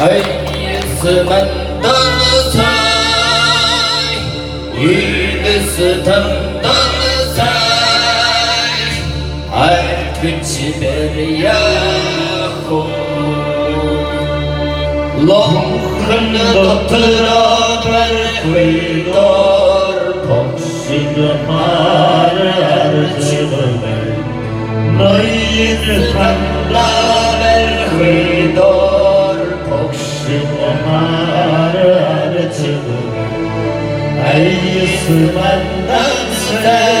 恩是门当的财，玉的是腾当的财，爱跟起别的呀吼，龙恨的特拉本回到。Müslümandan say,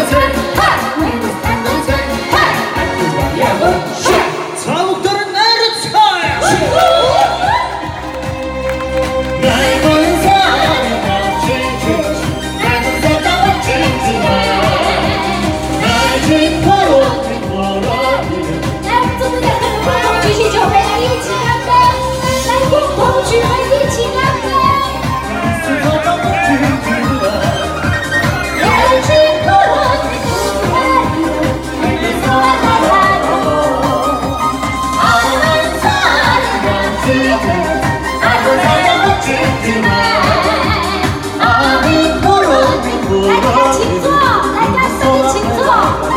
우와!